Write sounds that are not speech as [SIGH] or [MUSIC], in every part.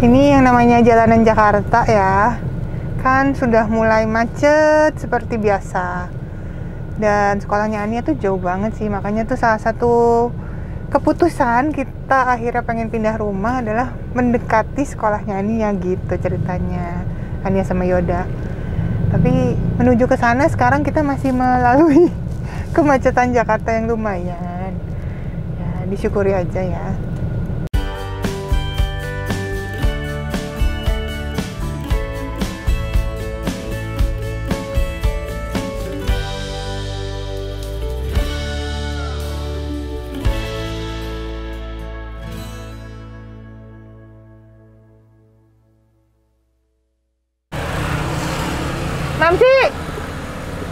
Ini yang namanya jalanan Jakarta ya. Kan sudah mulai macet seperti biasa. Dan sekolahnya Ania tuh jauh banget sih, makanya tuh salah satu keputusan kita akhirnya pengen pindah rumah adalah mendekati sekolahnya Ania gitu ceritanya. Ania sama Yoda. Tapi menuju ke sana sekarang kita masih melalui [LAUGHS] kemacetan Jakarta yang lumayan. Ya, disyukuri aja ya.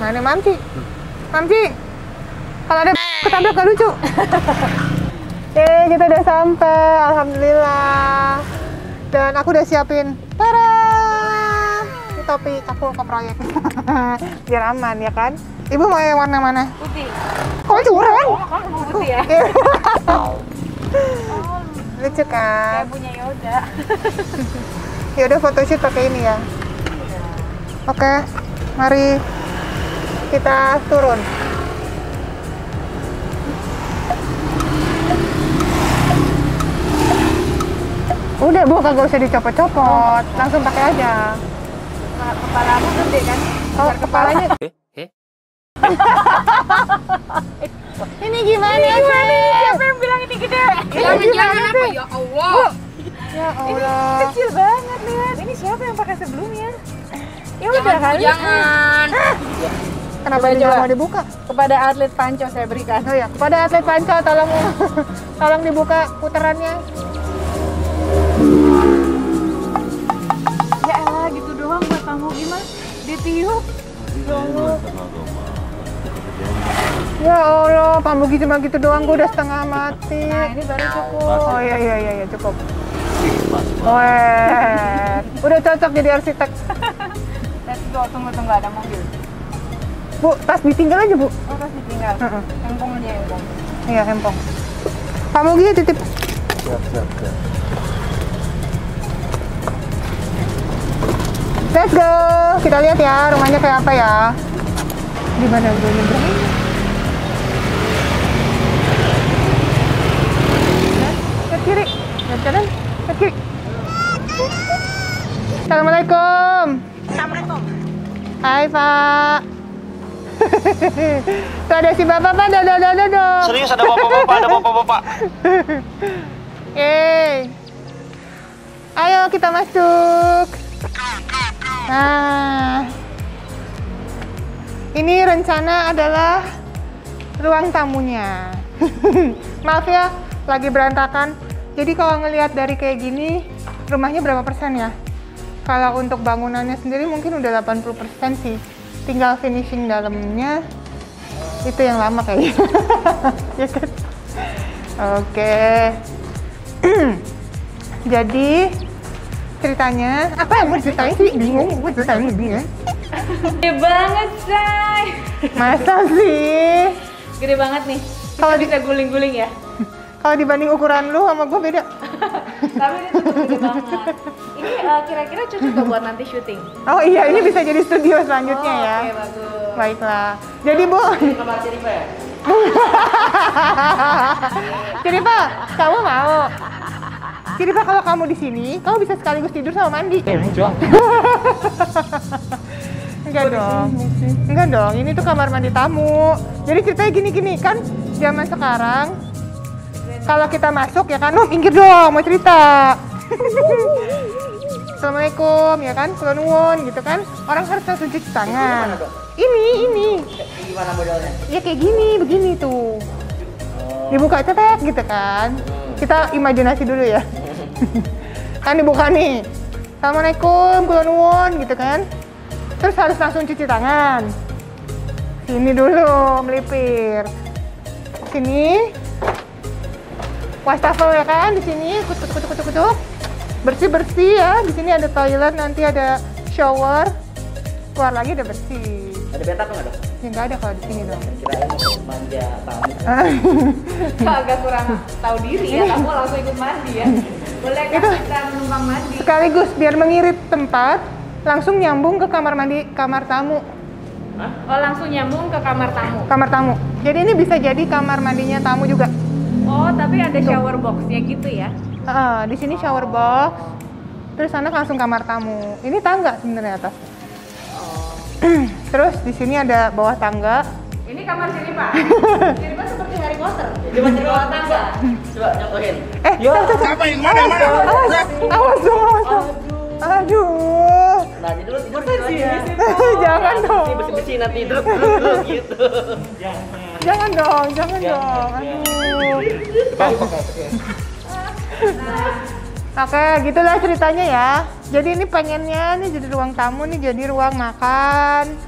Mana Mamci? Mamci! Kalau ada [LAUGHS] ketabrak gak lucu. [LAUGHS] Eh, kita udah sampai, alhamdulillah. Dan aku udah siapin, tara, ini topi aku ke proyek. [LAUGHS] Biar aman ya kan? Ibu mau yang warna mana? Putih. Oh curang? Putih ya? Lucu kan? Kayak punya Yoda. Udah photoshoot pakai ini ya. Oke, mari kita turun. Udah bu, kagak usah dicopot-copot, langsung pakai aja. Nah, Kepalamu gede kan? Oh, kepalanya. [LAUGHS] ini gimana sih? Siapa yang bilang ini gede? Ini gimana sih? Ya Allah. Ya Allah. Kecil banget lihat. Ini siapa yang pakai sebelumnya? Ya udah Jangan, kan? jangan. Kenapa Coba, mau dibuka? Kepada atlet panco saya berikan. Oh ya, kepada atlet panca tolong [LAUGHS] tolong dibuka putarannya. Ya elah gitu doang buat kamu gimana? Ditiup. Ya Allah, Pak Mugi cuma gitu doang, gue udah setengah mati. Nah ini baru cukup. Oh iya iya iya, iya cukup. Weh, udah cocok jadi arsitek. [LAUGHS] Let's go, tunggu tunggu ada mobil. Bu, tas ditinggal aja bu. Oh terus ditinggal. Heeh. Empong aja empong. Iya, hempong. Pak Mugi titip. Let's go. Kita lihat ya rumahnya kayak apa ya. Di mana gue nyebrang? Ke kiri. Ke kanan. Ke kiri. Assalamualaikum. Assalamualaikum. Hai Pak. Tuh ada si bapak pak, do do do do do. Serius ada bapak-bapak, ada [LAUGHS] bapak-bapak. Yeay. Ayo kita masuk. Nah, ini rencana adalah ruang tamunya. [LAUGHS] Maaf ya, lagi berantakan. Jadi kalau ngelihat dari kayak gini, rumahnya berapa persen ya? Kalau untuk bangunannya sendiri mungkin udah 80% sih. Tinggal finishing dalamnya itu yang lama kayaknya. [LAUGHS] ya kan? Oke. [CLEARS THROAT] Jadi ceritanya apa yang mau ceritain sih? Bingung, gue ceritain lebih ya. Gede banget, say. Masa sih? Gede banget nih. Kalau bisa guling-guling ya. Kalau dibanding ukuran lu sama gue beda. [LAUGHS] Tapi ini tuh gede banget. Ini eh, kira-kira cocok gak buat nanti syuting? Oh iya, ini bisa jadi studio selanjutnya oh, ya. Oke, bagus. Baiklah. Jadi Bu, Kamar cerita ya? [LAUGHS] jadi Pak, kamu mau? Jadi Pak, kalau kamu di sini, kamu bisa sekaligus tidur sama mandi. [LAUGHS] Enggak dong. Enggak dong, ini tuh kamar mandi tamu. Jadi ceritanya gini-gini kan zaman sekarang kalau kita masuk ya kan, oh minggir dong mau cerita. [LAUGHS] Assalamualaikum ya kan, kulon nuwun gitu kan. Orang harus langsung cuci tangan. Ini, ini. Gimana modelnya? Ya kayak gini, begini tuh. Dibuka cetek gitu kan. Kita imajinasi dulu ya. [LAUGHS] kan dibuka nih. Assalamualaikum, kulon nuwun gitu kan. Terus harus langsung cuci tangan. Sini dulu melipir. Sini. Wastafel ya kan di sini kutuk kutuk kutuk kutuk. Bersih bersih ya. Di sini ada toilet, nanti ada shower. Keluar lagi udah bersih. Ada betak nggak dok? Ya nggak ada kalau di sini dong. Kirain mau manja tamu. [LAUGHS] Agak kurang tahu diri ya, kamu langsung ikut mandi ya. Boleh kan Itu. kita menumpang mandi? sekaligus biar mengirit tempat langsung nyambung ke kamar mandi kamar tamu Oh langsung nyambung ke kamar tamu. kamar tamu jadi ini bisa jadi kamar mandinya tamu juga Oh tapi ada shower boxnya gitu ya? Ah, di sini shower box terus sana langsung kamar tamu ini tangga sebenarnya atas [CLEARS THROAT] terus di sini ada bawah tangga Ini kamar sini pak. Seperti Harry Potter. Coba coba Bawah tangga. Coba nyobain. eh Yo. apa yang mana mana awas awas dong awas dong aduh Nah, jadi dulu tidur gitu aja. jangan dong Bersih bersih bersih nanti duduk duduk duduk gitu. jangan dong jangan dong aduh Oke, gitulah ceritanya ya. Jadi ini pengennya nih jadi ruang tamu nih jadi ruang makan.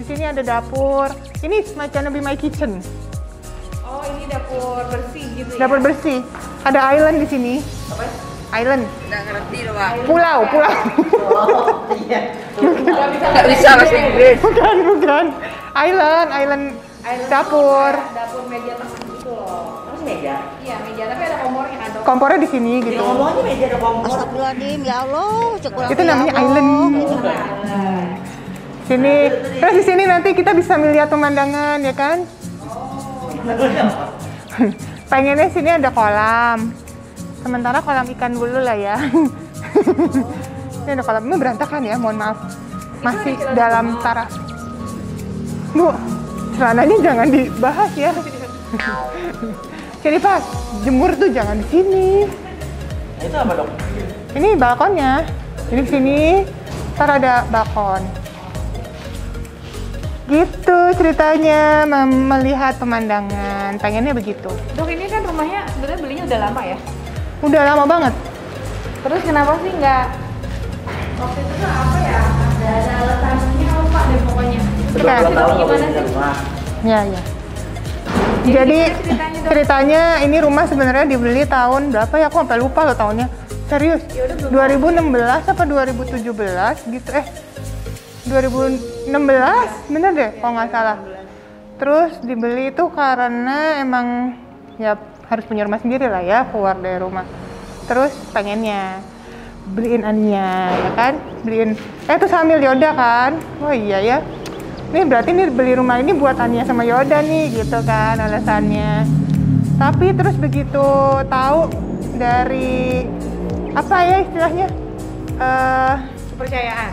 Di sini ada dapur. Ini semacam lebih my kitchen. Oh ini dapur bersih gitu ya? Dapur bersih. Ada island di sini. Apa? Island. Enggak ngerti loh, Bang. Pulau, pulau. Oh, iya. [LAUGHS] Nggak Enggak bisa bahasa Inggris. bukan, bukan. Island, island Island dapur. Dapur meja tengah gitu loh. Terus meja. Iya meja tapi ada kompornya kan dok. Kompornya di sini gitu. ngomongnya meja ada kompor. Astagfirullahaladzim, ya Allah, cukup Itu namanya island. Sini. Terus di sini nanti kita bisa melihat pemandangan ya kan? Pengennya sini ada kolam. Sementara kolam ikan dulu lah ya. ini ada kolam. Ini berantakan ya, mohon maaf. Masih dalam taraf. Bu, celananya jangan dibahas ya. Jadi pas jemur tuh jangan di sini. Nah, itu apa, Dok? Ini balkonnya. Ini di sini. Ntar ada balkon. Gitu ceritanya mem- melihat pemandangan. Pengennya begitu. Dok ini kan rumahnya sebenarnya belinya udah lama ya? Udah lama banget. Terus kenapa sih nggak waktu itu tuh apa ya? Ada Dua tahun Gimana sih? rumah. Ya, ya. Jadi ceritanya, ini rumah sebenarnya dibeli tahun berapa ya? Aku sampai lupa loh tahunnya. Serius. Ya udah, belum 2016 apa 2017 gitu eh 2016 bener deh kalau nggak salah. Terus dibeli itu karena emang ya harus punya rumah sendiri lah ya keluar dari rumah. Terus pengennya beliin Ania ya kan beliin eh terus hamil Yoda kan oh iya ya ini berarti nih beli rumah ini buat Ania sama Yoda nih gitu kan alasannya. Tapi terus begitu tahu dari apa ya istilahnya? Eh kepercayaan.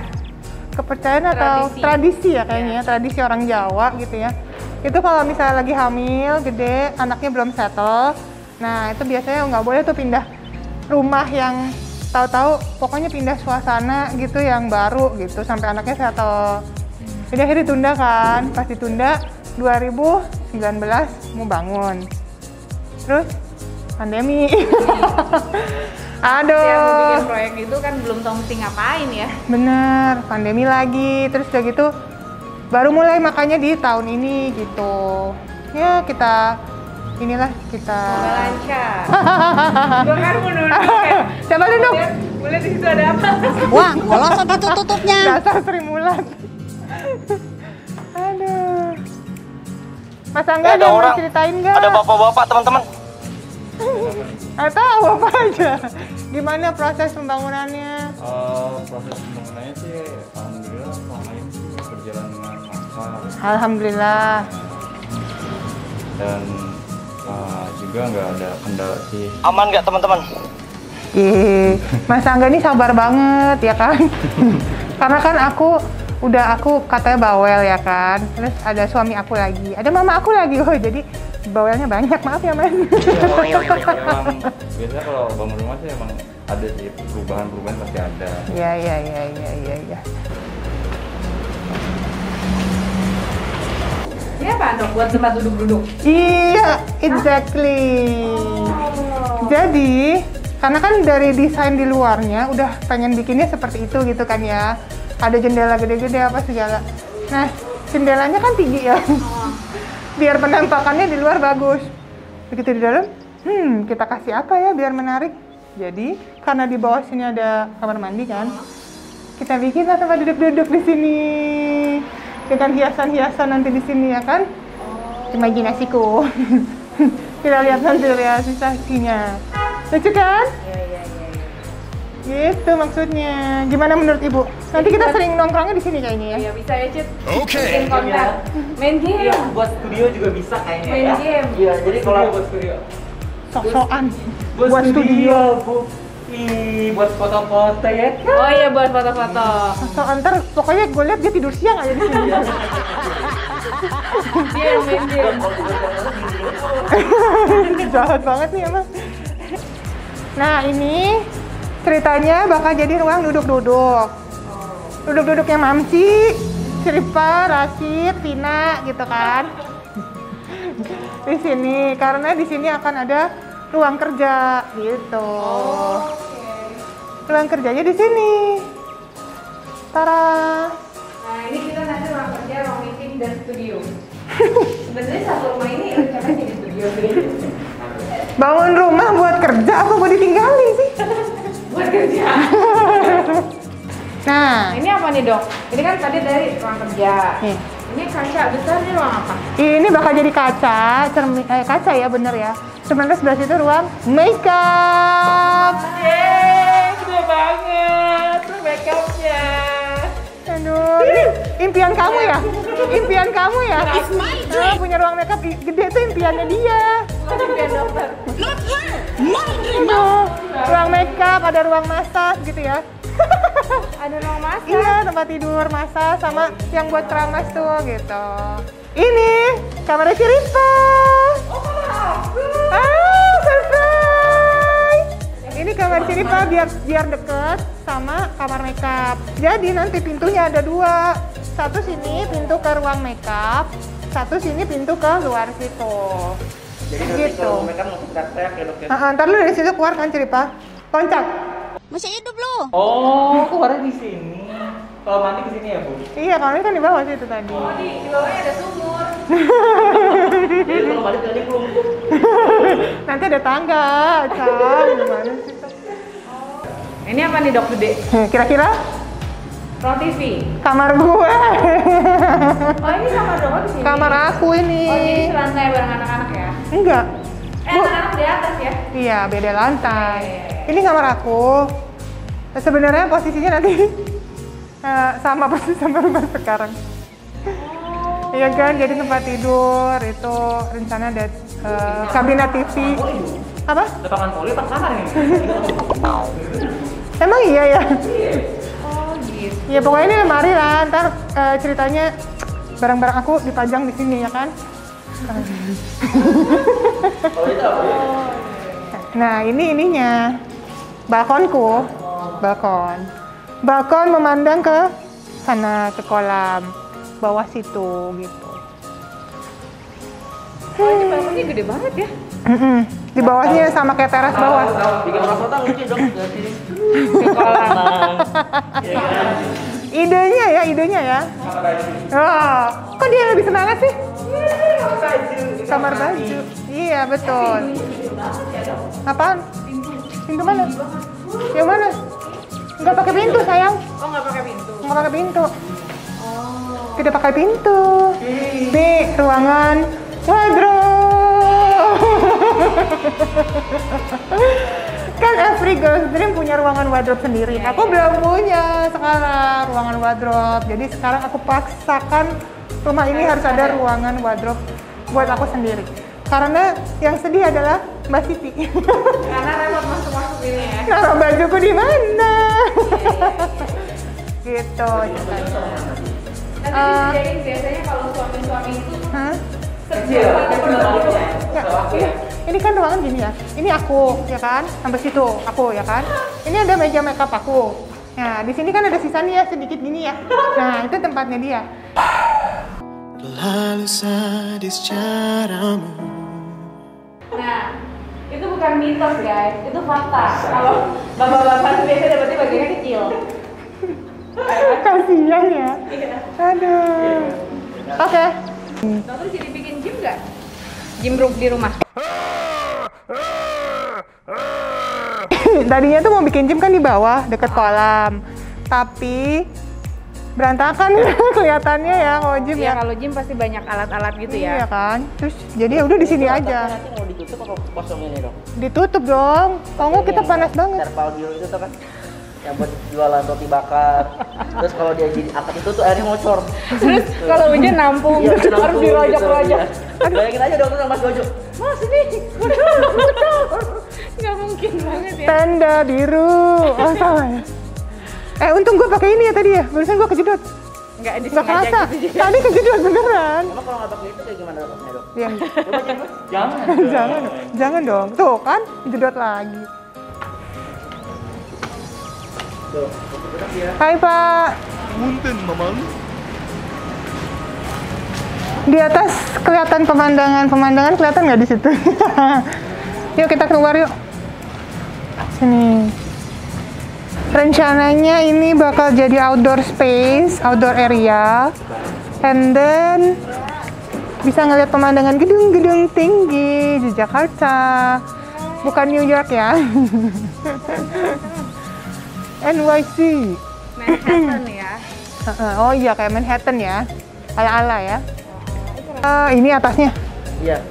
kepercayaan atau Tradisi. tradisi ya kayaknya ya, tradisi orang Jawa gitu ya. Itu kalau misalnya lagi hamil gede anaknya belum settle nah itu biasanya nggak boleh tuh pindah rumah yang tahu-tahu pokoknya pindah suasana gitu yang baru gitu sampai anaknya settle jadi akhirnya ditunda kan pas ditunda 2019 mau bangun terus pandemi [LAUGHS] aduh Yang mau bikin proyek itu kan belum tahu mesti ngapain ya. Bener, pandemi lagi, terus udah gitu baru mulai makanya di tahun ini gitu. Ya kita inilah kita. lancar. [LAUGHS] Gue kan mau nunduk ya. Coba duduk. Lihat di situ ada apa? Wah, kalau segitu tutupnya. Dasar Sri Mulat. Mas Angga Eh, ada orang. ceritain nggak? Ada bapak-bapak teman-teman. [LAUGHS] Nggak tahu apa aja. Gimana proses pembangunannya? Eh, proses pembangunannya sih alhamdulillah selama ini sih berjalan dengan lancar Alhamdulillah. dan eh, juga nggak ada kendala sih Aman nggak teman-teman? Ih, Mas Angga ini sabar banget ya kan? [LAUGHS] Karena kan aku udah aku katanya bawel ya kan. Terus ada suami aku lagi, ada mama aku lagi. Oh, jadi bawelnya banyak. Maaf ya, Mas. emang biasanya kalau bangun rumah sih emang ada sih perubahan-perubahan pasti ada Iya, iya, iya, iya, iya, iya. Ini apa dok buat tempat duduk-duduk? Iya, exactly. Jadi, karena kan dari desain di luarnya udah pengen bikinnya seperti itu gitu kan ya. Ada jendela gede-gede apa segala. Nah, jendelanya kan tinggi ya. biar penampakannya di luar bagus. Begitu di dalam, hmm, kita kasih apa ya biar menarik. Jadi, karena di bawah sini ada kamar mandi kan, kita bikin lah tempat duduk-duduk di sini. Dengan hiasan-hiasan nanti di sini ya kan? Imajinasiku. [LAUGHS] kita lihat nanti realisasinya. Lucu kan? Gitu maksudnya. Gimana menurut Ibu? Nanti kita sering nongkrongnya di sini kayaknya ya. Iya bisa ya Cid. Oke. Bikin konten. Main game. Iya, buat studio juga bisa kayaknya Main ya. game. Iya, jadi kalau buat studio. Sok-sokan. Buat, Buat studio. Bu. Ih, buat foto-foto ya. Oh iya buat foto-foto. Sok ntar pokoknya gue lihat dia tidur siang aja di sini. Dia main game. [LAUGHS] Jahat banget nih emang. Nah ini ceritanya bakal jadi ruang duduk-duduk. Duduk-duduknya Mamsi, Sripa, Rasid, Tina gitu kan. [LAUGHS] Di sini karena di sini akan ada ruang kerja gitu. Ruang kerjanya di sini. Tara. Nah ini kita nanti ruang kerja, ruang meeting dan studio. [LAUGHS] Sebenarnya satu rumah ini rencananya jadi studio. Bangun rumah buat kerja apa buat ditinggali sih? [LAUGHS] Buat kerja. Nah, Ini apa nih dok? Ini kan tadi dari ruang kerja. Nih. Ini kaca besar nih ruang apa? Ini bakal jadi kaca, cermin eh, kaca ya bener ya. Sebenarnya sebelah situ ruang makeup. Yeay, gede banget make upnya. Aduh, ini impian kamu ya? [LAUGHS] Impian kamu ya? Ah, punya ruang makeup gede tuh impiannya dia. Aduh, ruang makeup, ada ruang masak gitu ya. [LAUGHS] Ada ruang masak. Iya, tempat tidur, masak sama yang buat keramas tuh gitu. Ini kamarnya si Rifa. Oh, kamar. Ah, surprise! Ini kamar sini Pak biar biar deket sama kamar makeup. Jadi nanti pintunya ada dua. Satu sini pintu ke ruang makeup, satu sini pintu ke luar situ. Jadi nanti Gitu. kalau mereka mau teriak ya dok ya. Ah, ntar lu dari situ keluar kan Ciripa? Loncat. Masih hidup lu? Oh, keluarnya di sini. Kalau mandi ke sini ya, Bu. Iya, kalau ini kan di bawah situ tadi. Oh, di, di bawahnya ada sumur. [LAUGHS] Jadi kalau mandi tadi belum. Nanti ada tangga, Cang. Gimana sih? Ini apa nih dok gede? Eh, Kira-kira Ruang TV. kamar gue. Oh ini kamar doang di sini. kamar aku ini. Oh jadi selantai bareng anak-anak ya? Enggak. Eh anak-anak di atas ya? Iya, beda lantai. Ini kamar aku. Nah, Sebenarnya posisinya nanti [LAUGHS] eh, sama persis sama rumah sekarang. Iya kan, jadi tempat tidur itu rencana ada eh, kabinet TV. Apa? Lapangan voli apa kamar ini? Emang iya ya? Oh gitu. Ya pokoknya ini lemari lah. Ntar eh, ceritanya barang-barang aku dipajang di sini ya kan? Ya? [LAUGHS] Nah, ini ininya. Balkonku. Balkon. Balkon memandang ke sana ke kolam bawah situ gitu. Oh ini balkonnya gede banget ya? Mm-mm. Di bawahnya sama kayak teras bawah. Bikin orang kota lucu dok dari sini. Ke kolam. Iya kan? Idenya ya, idenya ya. Oh, kok dia lebih semangat sih? Kamar baju. Iya, betul. Apaan? Pintu mana? Yang mana? Nggak pakai pintu, sayang. Oh nggak pakai pintu. Nggak pakai pintu. Tidak pakai pintu. Di ruangan wardrobe. [LAUGHS] kan every girl's dream punya ruangan wardrobe sendiri. Aku belum punya sekarang ruangan wardrobe. Jadi sekarang aku paksakan rumah ini harus ada ruangan wardrobe buat aku sendiri. Karena yang sedih adalah Mbak Siti. Karena repot masuk-masuk ini ya. Naruh bajuku di mana? gitu ceritanya. Nanti Eh. biasanya kalau suami-suami itu Hah? Kecil, kecil banget ya. Ya, ini, ini kan ruangan gini ya. Ini aku, ya kan? Sampai situ, aku, ya kan? Ini ada meja makeup aku. Nah, di sini kan ada sisa nih ya, sedikit gini ya. Nah, itu tempatnya dia. Lalu sadis caramu Nah, itu bukan mitos guys, itu fakta. Kalau bapak-bapak biasanya dapetnya bagiannya kecil. Kasihan ya. Iya. Aduh. Oke. Dokter jadi bikin gym nggak? Gym room di rumah. Tadinya tuh mau bikin gym kan di bawah, deket kolam. Tapi berantakan [LAUGHS] kelihatannya ya kalau gym Iya ya. kalau gym pasti banyak alat-alat gitu Iya ya. kan? Terus jadi ya udah di sini aja. Nanti mau ditutup apa kosong ini dok? Ditutup dong. Kalau nggak kita panas banget. Terpal biru itu tuh kan. yang buat jualan roti bakar. Terus kalau dia jadi akad itu tuh airnya ngocor. Terus kalau hujan nampung, Iya, harus dirojok-rojok. gitu, iya. Bayangin aja dokter sama Mas Gojo. Mas ini Nggak mungkin banget ya. Tenda biru. Oh salah ya. Eh untung gue pakai ini ya tadi ya. Barusan gue kejedot. Nggak Nggak disengaja kerasa. gitu juga. Tadi kejedot beneran. Emang kalau nggak pakai itu kayak gimana rasanya dok? Coba Mas. Jangan. [LAUGHS] jangan dong. Jangan dong. Tuh kan jedot lagi. Tuh, ya. Hai Pak. Munten, Mamang. Di atas kelihatan pemandangan. Pemandangan kelihatan nggak di situ? [LAUGHS] yuk kita keluar yuk. Sini. Rencananya ini bakal jadi outdoor space, outdoor area. And then bisa ngeliat pemandangan gedung-gedung tinggi di Jakarta. Bukan New York ya. [LAUGHS] NYC. Manhattan ya. [CLEARS THROAT] Heeh, Oh iya kayak Manhattan ya. Ala-ala ya. Ah, ini atasnya Iya.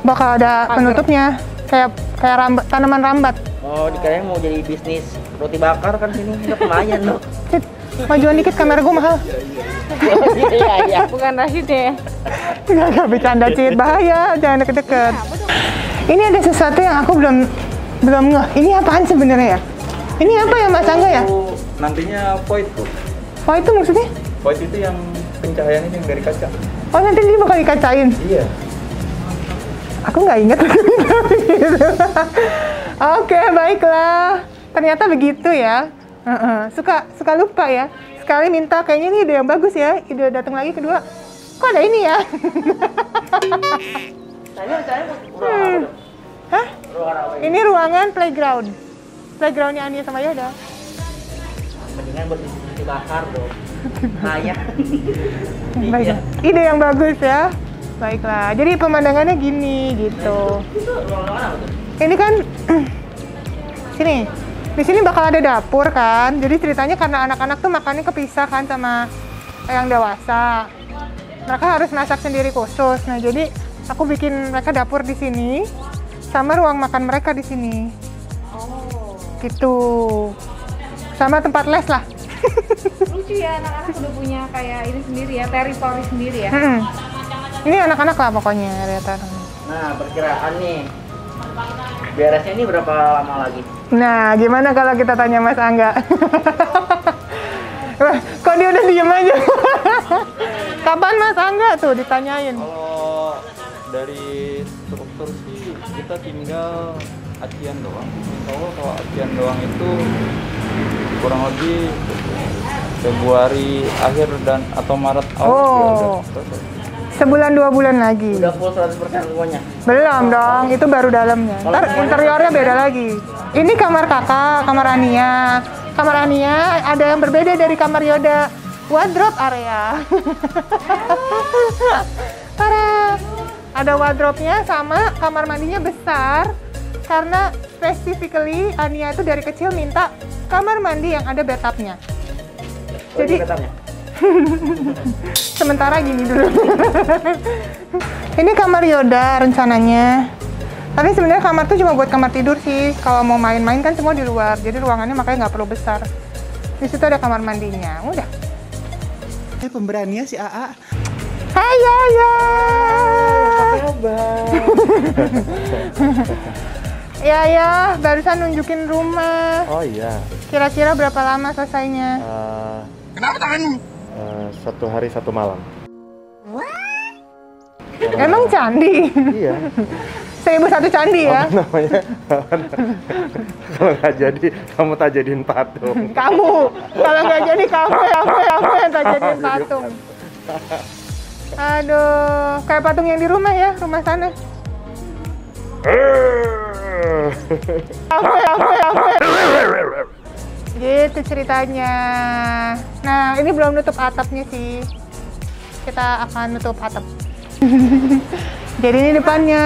bakal ada penutupnya kayak kayak rambat, tanaman rambat. Oh, dikirain mau jadi bisnis roti bakar kan sini udah lumayan loh. Cit, majuan dikit kamera gue mahal. Iya iya. Bukan Rashid ya. Gak, gak bercanda Cit, bahaya, jangan deket-deket. Ini ada sesuatu yang aku belum belum ngeh. Ini apaan sebenarnya ya? Ini apa ya Mas Angga ya? Nantinya void tuh. Oh itu maksudnya? Void itu yang pencahayaan ini yang dari kaca. Oh nanti dia bakal dikacain. Iya. Aku nggak ingat. Oke, baiklah. Ternyata begitu ya. Heeh, Suka suka lupa ya. Sekali minta kayaknya ini ide yang bagus ya. Ide datang lagi kedua. Kok ada ini ya? Dok? Hah? Ini? Ruangan playground. Playgroundnya Ania sama Yoda. Mendingan buat bisnis roti bakar dong. [LAUGHS] Kaya. Baik. Iya. Ide yang bagus ya. Baiklah. Jadi pemandangannya gini gitu. Ini kan [CLEARS THROAT] sini. Di sini bakal ada dapur kan. Jadi ceritanya karena anak-anak tuh makannya kepisah kan sama yang dewasa. Mereka harus masak sendiri khusus. Nah, jadi aku bikin mereka dapur di sini sama ruang makan mereka di sini. Oh. Gitu. Sama tempat les lah. [LAUGHS] Lucu ya anak-anak udah punya kayak ini sendiri ya, teritori sendiri ya. Mm-mm. Ini anak-anak lah pokoknya lihat Nah, perkiraan nih. Beresnya ini berapa lama lagi? Nah, gimana kalau kita tanya Mas Angga? [LAUGHS] Wah, Kok dia udah diem aja? Kapan Mas Angga tuh ditanyain? Kalau dari struktur sih kita tinggal acian doang. Insya Allah kalau acian doang itu kurang lebih Februari akhir dan atau Maret awal Oh. Sebulan dua bulan lagi. Udah full 100% semuanya. Belum dong, itu baru dalamnya. Ntar interiornya beda lagi. Ini kamar kakak, kamar Ania. Kamar Ania ada yang berbeda dari kamar Yoda. Wardrobe area. [LAUGHS] Tara. Ada wardrobe-nya sama kamar mandinya besar. Karena specifically Ania itu dari kecil minta kamar mandi yang ada bathtubnya. Oh, Jadi-. [LAUGHS] Sementara gini dulu. [LAUGHS] Ini kamar Yoda rencananya. Tapi sebenarnya kamar tuh cuma buat kamar tidur sih. Kalau mau main-main kan semua di luar. Jadi ruangannya makanya nggak perlu besar. Di situ ada kamar mandinya. Udah. Eh, pemberaninya si AA. Hai Yaya. [LAUGHS] Yaya, barusan nunjukin rumah. Oh iya, Kira-kira berapa lama selesainya? Eh, eh, satu hari satu malam. Emang candi? Iya, Seribu satu candi ya? namanya. Kalau nggak jadi, kamu tak jadiin patung. kamu kalau nggak jadi kamu kamu kamu yang tak jadi patung aduh kayak patung yang di rumah ya rumah sana kamu kamu kamu gitu ceritanya nah ini belum nutup atapnya sih kita akan nutup atap [LAUGHS] jadi ini depannya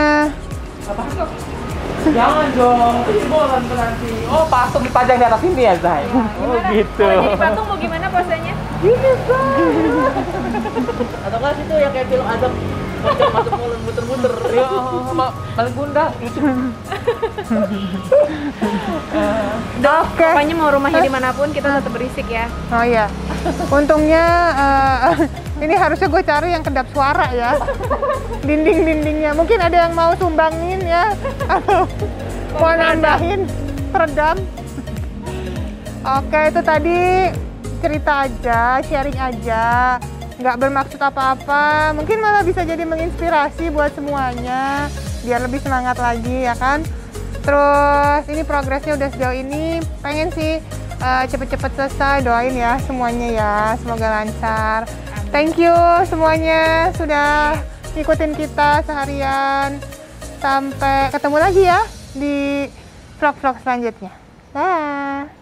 Jangan dong, itu bolan nanti. Oh, patung dipajang di atas ini ya, Zai? Oh, gitu. Kalau jadi patung mau gimana posenya? [LAUGHS] Atau enggak situ yang kayak film adem masuk mulut muter-muter. Ya, ma- paling bunda. [LAUGHS] Oke. Pokoknya mau rumahnya di mana pun kita tetap berisik ya. Oh iya. Untungnya eh, [LAUGHS] ini harusnya gue cari yang kedap suara ya. Dinding-dindingnya. Mungkin ada yang mau sumbangin ya. Atau [LAUGHS] mau nambahin peredam. Oke, itu tadi cerita aja, sharing aja. Nggak bermaksud apa-apa. Mungkin malah bisa jadi menginspirasi buat semuanya. Biar lebih semangat lagi ya kan. Terus ini progresnya udah sejauh ini. Pengen sih eh, cepet-cepet selesai. Doain ya semuanya ya. Semoga lancar. Thank you semuanya sudah ngikutin kita seharian. Sampai ketemu lagi ya di vlog-vlog selanjutnya. Dah.